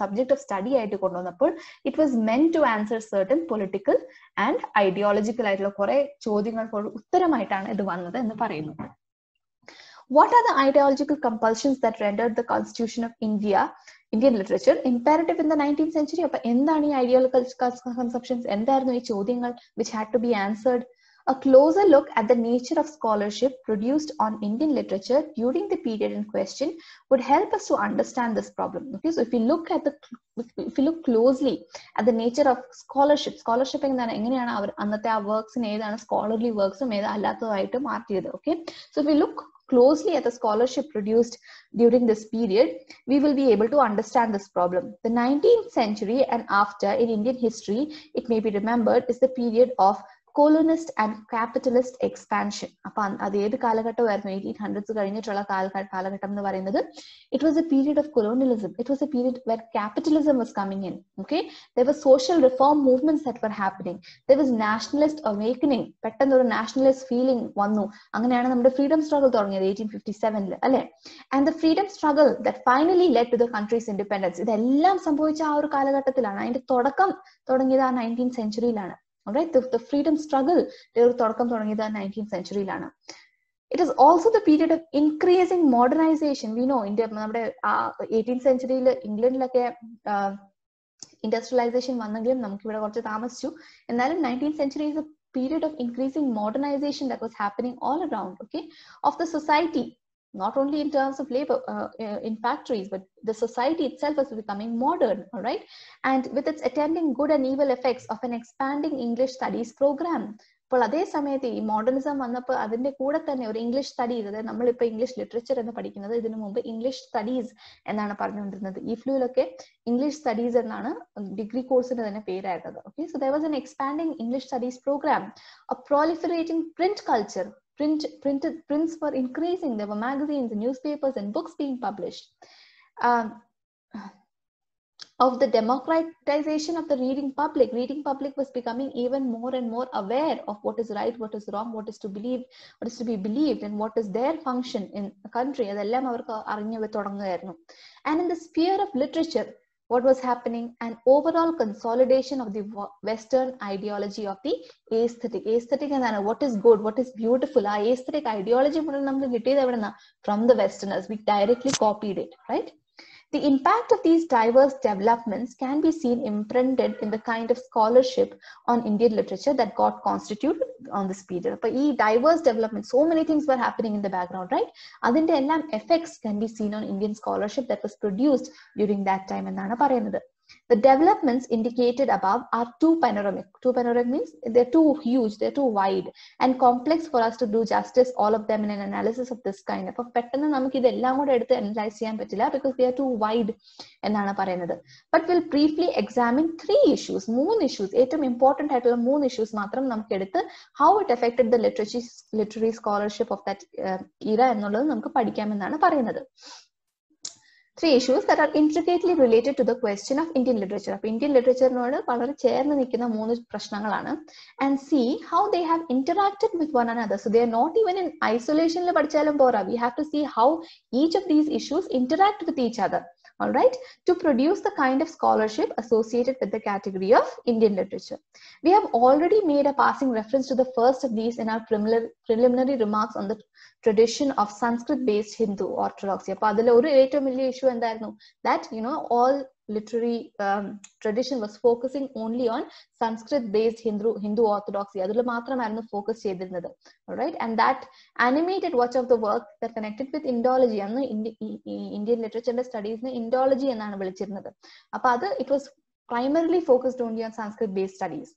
Subject of study ആയിട്ട് കൊണ്ടുവന്നപ്പോൾ it was meant to answer certain political and ideological ആയിട്ടുള്ള കുറെ ചോദ്യങ്ങൾക്കുള്ള ഉത്തരമായിട്ടാണ് ഇത് വന്നത് എന്ന് പറയുന്നു. What are the ideological compulsions that rendered the constitution of India Indian literature imperative in the nineteen century അപ്പൊ എന്താണ് ഈ ഐഡിയോളജിക്കൽ കൺസെപ്ഷൻസ് എന്തായിരുന്നു ഈ ചോദ്യങ്ങൾ which had to be answered A closer look at the nature of scholarship produced on Indian literature during the period in question would help us to understand this problem. Okay, so if you look at the if you look closely at the nature of scholarship, scholarship എന്താണ് എങ്ങനെയാണ് അവർ അന്നത്തെ ആ വർക്ക്സിന് ഏതാണ് scholarly വർക്ക്സും ഏത് അല്ലാത്തതായിട്ട് മാറ്റിയത് okay so if you look closely at the scholarship produced during this period, we will be able to understand this problem. The 19th century and after in Indian history, it may be remembered, is the period of colonist and capitalist expansion അപ്പൊ അത് ഏത് കാലഘട്ടമായിരുന്നു? Eighteen hundreds കഴിഞ്ഞിട്ടുള്ള കാലഘട്ടം എന്ന് പറയുന്നത്. It was a period of colonialism it was a period where capitalism was coming in okay there was social reform movements that were happening there was nationalist awakening പെട്ടെന്ന് ഒരു നാഷണലിസ്റ്റ് ഫീലിംഗ് വന്നു. അങ്ങനെയാണ് നമ്മുടെ freedom struggle തുടങ്ങിയത് eighteen fifty സെവനിൽ അല്ലെ? And the freedom struggle that finally led to the country's independence ഇതെല്ലാം സംഭവിച്ച ആ ഒരു കാലഘട്ടത്തിലാണ്. അതിന്റെ തുടക്കം തുടങ്ങിയത് ആ നയന്റീൻ സെഞ്ചുറിയിലാണ് right the, the freedom struggle തുടക്കം തുടങ്ങിയത് nineteen സെഞ്ചുറിയിലാണ് it is also the period of increasing modernisation we know India നമ്മുടെ എയ്റ്റീൻ സെഞ്ചുറിയിൽ ഇംഗ്ലണ്ടിലൊക്കെ ഇൻഡസ്ട്രിയലൈസേഷൻ വന്നെങ്കിലും നമുക്ക് ഇവിടെ കുറച്ച് താമസിച്ചു. എന്നാലും nineteen century is a period of increasing modernisation that was happening all around okay of the society not only in terms of labor uh, uh, in factories, but the society itself is becoming modern, all right? And with its attending good and evil effects of an expanding English studies program. അപ്പോൾ അതേ സമയത്ത് ഈ modernism വന്നപ്പോൾ അതിന്റെ കൂടെ തന്നെ ഒരു English studies അതായത് നമ്മളിപ്പോൾ ഇംഗ്ലീഷ് ലിറ്ററേച്ചർ എന്ന് പഠിക്കുന്നത് ഇതിനു മുമ്പ് ഇംഗ്ലീഷ് സ്റ്റഡീസ് എന്നാണ് പറഞ്ഞുകൊണ്ടിരുന്നത് ഈ ഫ്ലൂയിലൊക്കെ ഇംഗ്ലീഷ് സ്റ്റഡീസ് എന്നാണ് ഡിഗ്രി കോഴ്സിന് തന്നെ പേരായിരുന്നത് okay so there was an expanding English studies programme proliferating print culture print, printed, prints were increasing. There were magazines, and newspapers, and books being published. Um, of the democratization of the reading public. Reading public was becoming even more and more aware of what is right, what is wrong, what is to believe, what is to be believed, and what is their function in a country. And in the sphere of literature, what was happening an overall consolidation of the western ideology of the aesthetic aesthetic എന്താണ് what is good what is beautiful ആ aesthetic ideology മുതൽ നമുക്ക് കിട്ടിയത് എവിടെന്നാ from the westerners we directly copied it right the impact of these diverse developments can be seen imprinted in the kind of scholarship on Indian literature that got constituted on this period. But e diverse development, so many things were happening in the background, right? Adinte ellam effects can be seen on Indian scholarship that was produced during that time. എന്നാണ് പറയുന്നത് The developments indicated above are too panoramic. Too panoramic means they're too huge, they're too wide and complex for us to do justice all of them in an analysis of this kind. അപ്പൊ പെട്ടെന്ന് നമുക്ക് ഇതെല്ലാം കൂടെ എടുത്ത് analyse ചെയ്യാൻ പറ്റില്ല because they are too wide എന്നാണ് പറയുന്നത് but will briefly examine three issues മൂന്ന് ഇഷ്യൂസ് ഏറ്റവും ഇമ്പോർട്ടന്റ് ആയിട്ടുള്ള മൂന്ന് ഇഷ്യൂസ് മാത്രം നമുക്ക് എടുത്ത് how it affected the literature literary scholarship of that era എന്നുള്ളത് നമുക്ക് പഠിക്കാമെന്നാണ് പറയുന്നത് three issues that are ഇൻട്രിക്കേറ്റ്ലി related to the question of Indian literature അപ്പൊ ഇന്ത്യൻ ലിറ്ററേച്ചറിനോട് വളരെ ചേർന്ന് നിൽക്കുന്ന മൂന്ന് പ്രശ്നങ്ങളാണ് and see how they have ഇന്ററാക്റ്റഡ് with one another so they are not even in ഐസൊലേഷനിൽ പഠിച്ചാലും പോരാ we have to see how each of these issues interact with each other all right, to produce the kind of scholarship associated with the category of Indian literature. We have already made a passing reference to the first of these in our preliminary, preliminary remarks on the tradition of Sanskrit-based Hindu orthodoxy. അപ്പോൾ അതിൽ ഒരു ഏറ്റവും വലിയ issue എന്തായിരുന്നു that you know all literary um, tradition was focusing only on Sanskrit based Hindu Hindu orthodoxy. അതിൽ മാത്രമായിരുന്നു focus ചെയ്തിരുന്നത്. Right and that animated much of the work that connected with Indology അന്ന് ഇന്ത്യൻ ലിറ്ററേച്ചറിന്റെ സ്റ്റഡീസിന് Indology എന്നാണ് വിളിച്ചിരുന്നത്. അപ്പൊ അത് it was primarily focused only on Sanskrit based studies.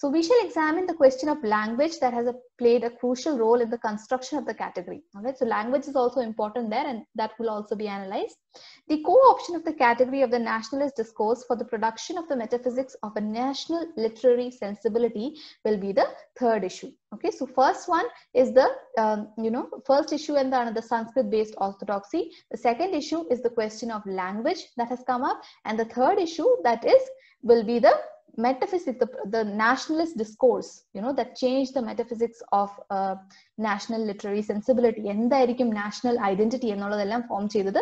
So we shall examine the question of language that has a, played a crucial role in the construction of the category. So language is also important there and that will also be analyzed. The co-option of the category of the nationalist discourse for the production of the metaphysics of a national literary sensibility will be the third issue. Okay, so first one is the, um, you know, first issue and the, the Sanskrit based orthodoxy. The second issue is the question of language that has come up. And the third issue that is will be the metaphysics, the, the nationalist discourse, you know, that changed the metaphysics of uh, national literary sensibility. എന്തായിരിക്കും national identity എന്നുള്ളതെല്ലാം form ചെയ്തത്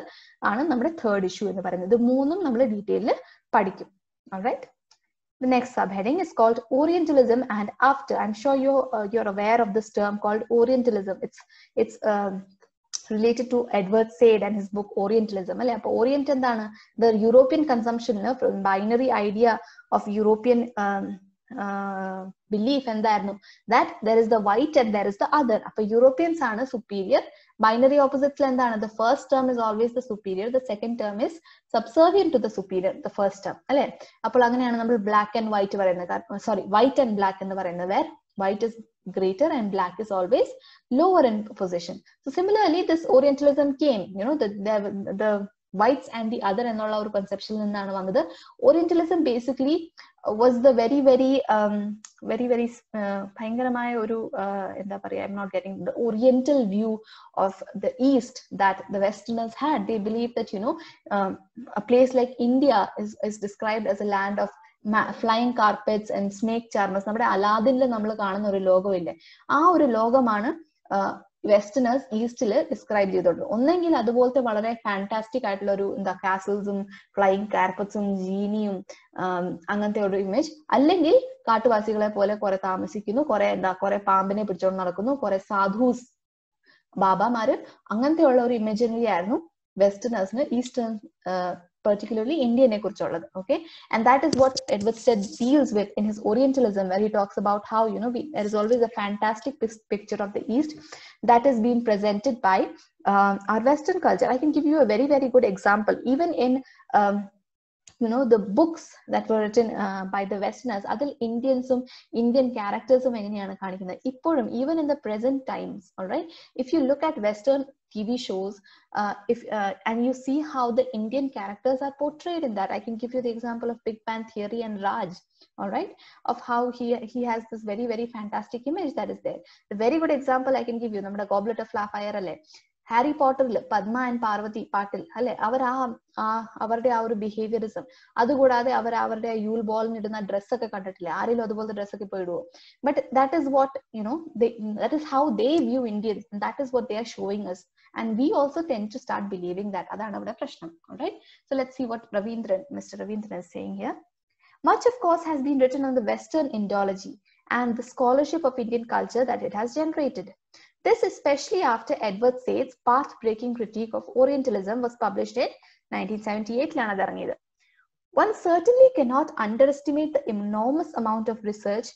ആണ് നമ്മുടെ third issue എന്ന് പറയുന്നത് ഇത് മൂന്നും നമ്മൾ ഡീറ്റെയിലിൽ പഠിക്കും alright the next subheading is called orientalism and after i'm sure you're uh, you're aware of this term called orientalism it's it's um, related to Edward Said and his book orientalism അല്ലെ? അപ്പൊ orient എന്താണ്? The European conception binary idea of European belief എന്തായിരുന്നു? That there is the white and there is the other അപ്പൊ Europeans ആണ് superior binary ഓപ്പോസിറ്റ്സിൽ എന്താണ്? The first term is always the superior the second term is subservient to the superior the first term അല്ലെ? അപ്പോൾ അങ്ങനെയാണ് നമ്മൾ black and white പറയുന്നത്. Sorry white and black എന്ന് പറയുന്നത്. Where white is greater and black is always lower in position. So similarly, this Orientalism came, you know, the, the, the whites and the other എന്നുള്ള ഒരു കൺസെപ്ഷനിൽ നിന്നാണ് വന്നത് orientalism basically was the very very very very ഭയങ്കരമായ ഒരു എന്താ പറയുക I am not getting the oriental view of the east that the westerners had they believe that you know a place like India is, is described as a land of flying carpets and snake charmers നമ്മുടെ അലാദിനിൽ നമ്മൾ കാണുന്ന ഒരു ലോകമില്ലേ? ആ ഒരു ലോകമാണ് westerners ഈസ്റ്റിൽ describe ചെയ്തോളൂ ഒന്നെങ്കിൽ അതുപോലത്തെ വളരെ ഫാന്റാസ്റ്റിക് ആയിട്ടുള്ള ഒരു എന്താ കാസിൽസും ഫ്ലൈങ് കാർപ്പറ്റ്സും ജീനിയും അങ്ങനത്തെ ഒരു ഇമേജ് അല്ലെങ്കിൽ കാട്ടുവാസികളെ പോലെ കുറെ താമസിക്കുന്നു കുറെ എന്താ കുറെ പാമ്പിനെ പിടിച്ചോണ്ട് നടക്കുന്നു കുറെ സാധൂസ് ബാബാമാര് അങ്ങനത്തെയുള്ള ഒരു ഇമേജിനറി ആയിരുന്നു വെസ്റ്റേണേഴ്സിന് ഈസ്റ്റേൺ particularly Indian kurichuള്ളത്. Okay, and that is what Edward Said deals with in his Orientalism, where he talks about how you know we, there is always a fantastic picture of the East that is being presented by um, our Western culture. I can give you a very very good example, even in um, you know the books that were written uh, by the westerners അതിൽ ഇന്ത്യൻസും Indian ക്യാരക്ടേഴ്സും എങ്ങനെയാണ് കാണിക്കുന്നത് ഇപ്പോഴും Even in the present times, all right, if you look at Western. TV shows, uh, if uh, and you see how the Indian characters are portrayed in that. I can give you the example of Big Bang Theory and Raj, all right, of how he he has this very very fantastic image that is there. The very good example I can give you, നമ്മുടെ Goblet of Fire അല്ലേ Harry പോട്ടറിൽ Padma and Parvati Patil അല്ലെ അവർ ആ അവരുടെ ആ ഒരു behaviourism അതുകൂടാതെ അവർ അവരുടെ യൂൾ ബോളിന് ഇടുന്ന ഡ്രസ്സൊക്കെ കണ്ടിട്ടില്ലേ ആരെങ്കിലും അതുപോലത്തെ ഡ്രസ്സൊക്കെ ഇപ്പോൾ ഇടുവോ but that is what you know that is how they view Indians that is what they are showing us and we also tend to start believing that അതാണ് അവിടെ പ്രശ്നം alright so let's see what Ravindran Mr. Ravindran is saying here much of course has been written on the western Indology and the scholarship of Indian culture that it has generated this especially after Edward Said's path-breaking critique of Orientalism was published in 1978 ലാണ് ഇറങ്ങിയത് one certainly cannot underestimate the enormous amount of research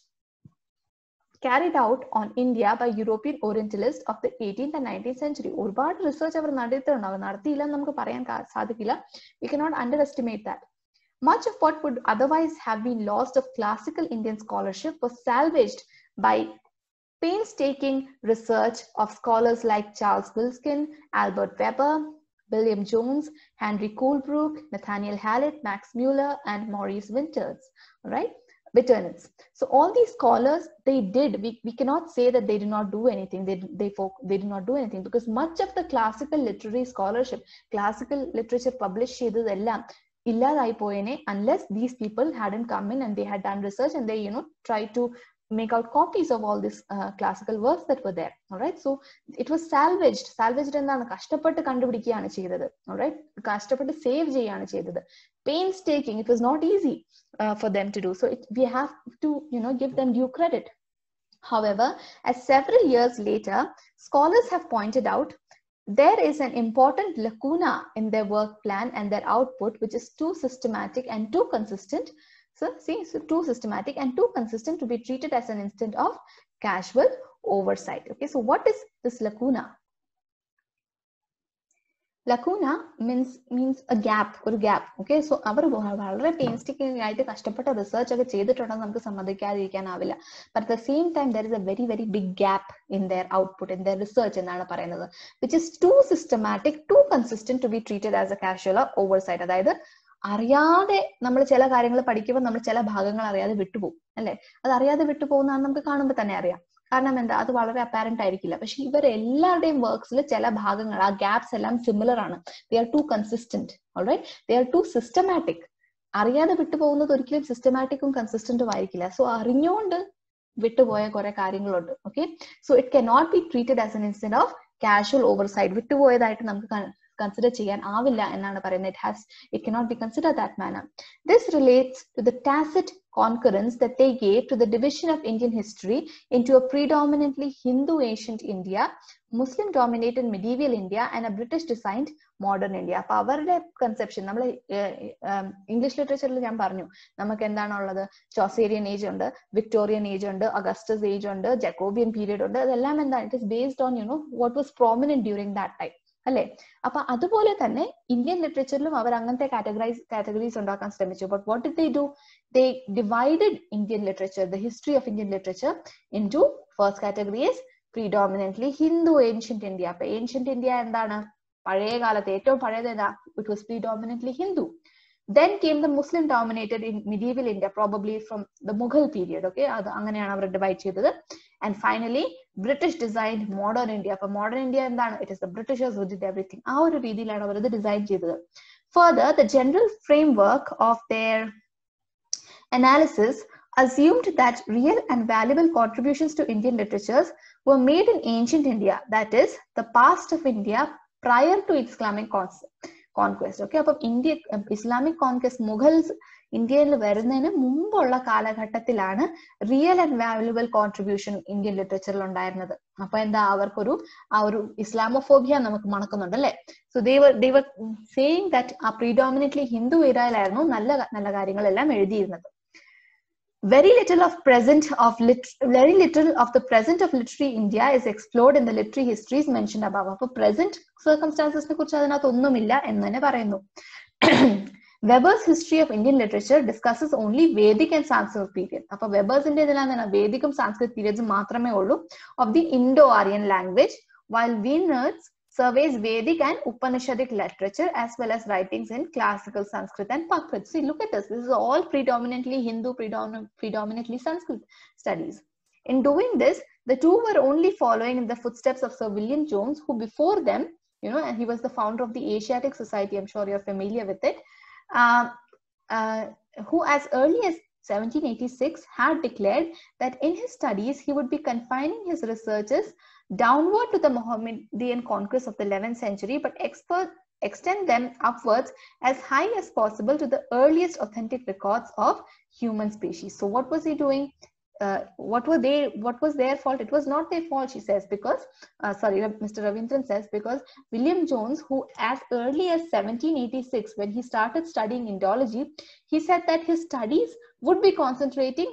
carried out on India by European Orientalists of the 18th and 19th century. ഒരുപാട് research അവർ നടത്തിയിട്ടുണ്ട് അവർ നടത്തിയില്ല എന്ന് നമുക്ക് പറയാൻ സാധിക്കില്ല we cannot under estimate that Much of what would otherwise have been lost of classical Indian scholarship was salvaged by painstaking research of scholars like Charles Wilkins, Albert Weber, William Jones, Henry Colebrooke, Nathaniel Halhed, Max Mueller, and Maurice Winters, right? Bitterness. So all these scholars, they did, we, we cannot say that they did not do anything. They, they, they did not do anything because much of the classical literary scholarship, classical literature published ചെയ്തതെല്ലാം ഇല്ലാതായി unless these people hadn't come in and they had done research and they you know try to make out copies of all these uh, classical works that were there all right so it was salvaged salvaged എന്താണ് കഷ്ടപ്പെട്ട് കണ്ടുപിടിക്കുകയാണ് ചെയ്തത് all right കഷ്ടപ്പെട്ട് save ചെയ്യുകയാണ് ചെയ്തത് painstaking it was not easy uh, for them to do so it, we have to you know give them due credit however as several years later scholars have pointed out there is an important lacuna in their work plan and their output which is too systematic and too consistent so see so too systematic and too consistent to be treated as an instant of casual oversight okay so what is this lacuna ലക്കൂന means means A gap ഒരു gap okay so അവർ വളരെ പെയിൻസ്റ്റിക്കിംഗ് ആയിട്ട് കഷ്ടപ്പെട്ട research ഒക്കെ ചെയ്തിട്ടുണ്ടെന്ന് നമുക്ക് സമ്മതിക്കാതിരിക്കാനാവില്ല but the same time there is A very very big gap in there output in there research എന്നാണ് പറയുന്നത് which is to systematic to consistent to B treated as A casual over അതായത് അറിയാതെ നമ്മൾ ചില കാര്യങ്ങൾ പഠിക്കുമ്പോൾ നമ്മൾ ചില ഭാഗങ്ങൾ അറിയാതെ വിട്ടുപോകും അല്ലെ? അത് അറിയാതെ വിട്ടുപോകുന്നതാണ് നമുക്ക് കാണുമ്പോൾ തന്നെ അറിയാം. കാരണം എന്താ? അത് വളരെ അപ്പാരന്റ് ആയിരിക്കില്ല. പക്ഷെ ഇവരെല്ലാവരുടെയും വർക്ക്സിൽ ചില ഭാഗങ്ങൾ ആ ഗ്യാപ്സ് എല്ലാം സിമിലർ ആണ്. They are too consistent alright they are too systematic അറിയാതെ വിട്ടുപോകുന്നത് ഒരിക്കലും സിസ്റ്റമാറ്റിക്കും കൺസിസ്റ്റന്റും ആയിരിക്കില്ല. സോ അറിഞ്ഞുകൊണ്ട് വിട്ടുപോയ കുറെ കാര്യങ്ങളുണ്ട് okay so it can not be treated as an instant of casual oversight വിട്ടുപോയതായിട്ട് നമുക്ക് കൺസിഡർ ചെയ്യാൻ ആവില്ല എന്നാണ് പറയുന്നത് it has it cannot be consider that manor this relates to the tacit concurrence that they gave to the division of Indian history into a predominantly Hindu ancient India, Muslim dominated medieval India, and a British designed modern India. അപ്പൊ അവരുടെ conception നമ്മൾ English ലിറ്ററേച്ചറിൽ ഞാൻ പറഞ്ഞു നമുക്ക് എന്താണുള്ളത് ചോസേരിയൻ age ഉണ്ട് Victorian age ഉണ്ട് Augustus age ഉണ്ട് ജക്കോബിയൻ പീരീഡ് ഉണ്ട് അതെല്ലാം എന്താണ് it is based on you know what was prominent during that time അല്ലെ? അപ്പൊ അതുപോലെ തന്നെ ഇന്ത്യൻ ലിറ്ററേച്ചറിലും അവർ അങ്ങനത്തെ കാറ്റഗറൈസ് കാറ്റഗറീസ് ഉണ്ടാക്കാൻ ശ്രമിച്ചു. But what they do they divided Indian literature the history of Indian literature into first category is predominantly Hindu ancient India അപ്പൊ ancient India എന്താണ്? പഴയ കാലത്ത് ഏറ്റവും പഴയത് ഏതാ? It was predominantly Hindu then came the muslim dominated in medieval india probably from the mughal period. Okay? അത് അങ്ങനെയാണ് അവർ ഡിവൈഡ് ചെയ്തത്. and finally british designed modern india അപ്പൊ modern india എന്താണ് it is the britishers who did everything ആ ഒരു രീതിയിലാണ് അവർ ഇത് ഡിസൈൻ ചെയ്തത് further the general framework of their analysis assumed that real and valuable contributions to indian literatures were made in ancient india that is the past of india prior to islamic concept conquest okay അപ്പം India Islamic conquest Mughals ഇന്ത്യയിൽ വരുന്നതിന് മുമ്പുള്ള കാലഘട്ടത്തിലാണ് real and valuable contribution Indian ലിറ്ററേച്ചറിൽ ഉണ്ടായിരുന്നത്. അപ്പൊ എന്താ അവർക്കൊരു ആ ഒരു ഇസ്ലാമോഫോബിയ നമുക്ക് മണക്കുന്നുണ്ട് അല്ലെ? So they were they were saying that ആ പ്രീഡോമിനറ്റ്ലി ഹിന്ദു ഏരിയയിലായിരുന്നു നല്ല നല്ല കാര്യങ്ങളെല്ലാം എഴുതിയിരുന്നത്. Very little of present of lit very little of the present of literary India is explored in the literary histories mentioned above. അപ്പൊ പ്രസന്റ് circumstances നെ കുറിച്ച് അതിനകത്ത് ഒന്നുമില്ല എന്ന് തന്നെ പറയുന്നു. വെബേഴ്സ് history of Indian literature discusses only Vedic and Sanskrit period അപ്പൊ വെബേഴ്സിന്റെ ഇതിലാണ് വേദിക്കും സാൻസ്ക്രിത് പീരിയഡ്സ് മാത്രമേ ഉള്ളൂ of the Indo Aryan language while വീനേഴ്സ് surveys Vedic and Upanishadic literature as well as writings in classical Sanskrit and Prakrit. See, look at this. This is all predominantly Hindu, predomin predominantly Sanskrit studies. In doing this, the two were only following in the footsteps of Sir William Jones, who before them, you know, and he was the founder of the Asiatic Society. I'm sure you're familiar with it. Uh, uh, who, as early as 1786, had declared that in his studies he would be confining his researches downward to the Mohammedan conquest of the 11th century, but expert, extend them upwards as high as possible to the earliest authentic records of human species. So, what was he doing? Uh, what were they? What was their fault? It was not their fault, she says, because uh, sorry, Mr. Ravindran says because William Jones, who as early as 1786, when he started studying Indology, he said that his studies would be concentrating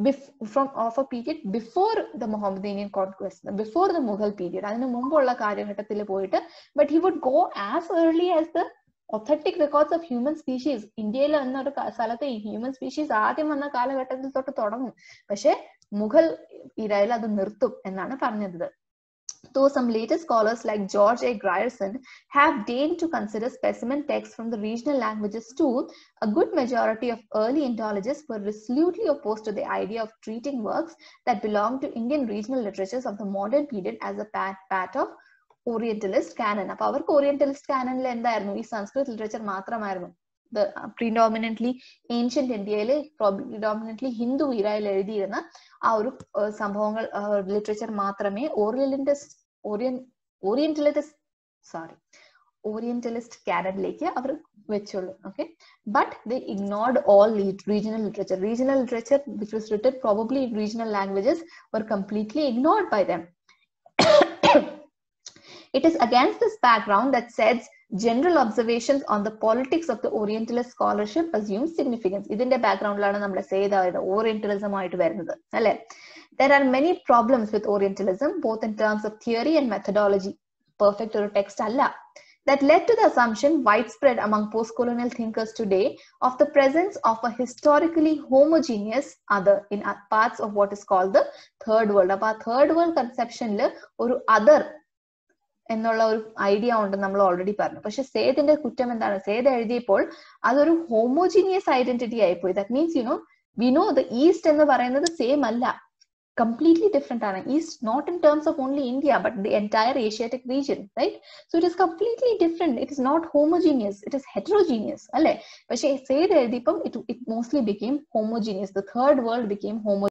bef- from of a period before the Mohammedan conquest, before the Mughal period. അതിന് മുമ്പുള്ള കാലഘട്ടത്തിൽ പോയിട്ട് but he would go as early as the authentic records of human species. ഇന്ത്യയിൽ എന്നൊരു സ്ഥലത്ത് ഈ human species ആദ്യം വന്ന കാലഘട്ടത്തിൽ തൊട്ട് തുടങ്ങും പക്ഷെ മുഗൾ ഇരയിൽ അത് നിർത്തും എന്നാണ് പറഞ്ഞത് though some later scholars like George A. Grierson have deigned to consider specimen texts from the regional languages too, a good majority of early Indologists were resolutely opposed to the idea of treating works that belong to Indian regional literatures of the modern period as a part, part of orientalist canon അപ്പൊ അവർക്ക് orientalist കാനനിൽ എന്തായിരുന്നു? ഈ Sanskrit literature മാത്രമായിരുന്നു. പ്രീഡോമിനന്റ്ലി ancient ഇന്ത്യയിലെ പ്രീഡോമിനന്റ്ലി ഹിന്ദു ഈരായിൽ എഴുതിയിരുന്ന ആ ഒരു സംഭവങ്ങൾ literature മാത്രമേ orientalist orient orientalist sorry orientalist കാനഡിലേക്ക് അവർ വെച്ചുള്ളൂ. Okay but they ignored all regional literature regional literature which was written probably in regional languages were completely ignored by them It is against this background that Said's general observations on the politics of the Orientalist scholarship assumes significance. ഇതിന്റെ ബാക്ക്ഗ്രൗണ്ടിലാണ് നമ്മുടെ സേതായത് orientalism ആയിട്ട് വരുന്നത് അല്ലെ There are many problems with Orientalism, both in terms of theory and methodology. Perfect ഒരു text അല്ല that led to the assumption widespread among post-colonial thinkers today of the presence of a historically homogeneous other in parts of what is called the third world. അപ്പൊ ആ third world conceptionല് ഒരു other എന്നുള്ള ഒരു idea ഉണ്ട് നമ്മൾ already പറഞ്ഞു. പക്ഷെ സേദിന്റെ കുറ്റം എന്താണ്? സേദ് എഴുതിയപ്പോൾ അതൊരു ഹോമോജീനിയസ് ഐഡന്റിറ്റി ആയിപ്പോയി. That means you know we know the east എന്ന് പറയുന്നത് സെയിം അല്ല. കംപ്ലീറ്റ്ലി ഡിഫറെന്റ് ആണ്. East not in terms of only India but the entire Asiatic region right so it is completely different it is not homogeneous it is heterogeneous അല്ലെ? പക്ഷേ Said എഴുതിയപ്പം it it mostly became homogeneous the third world became homo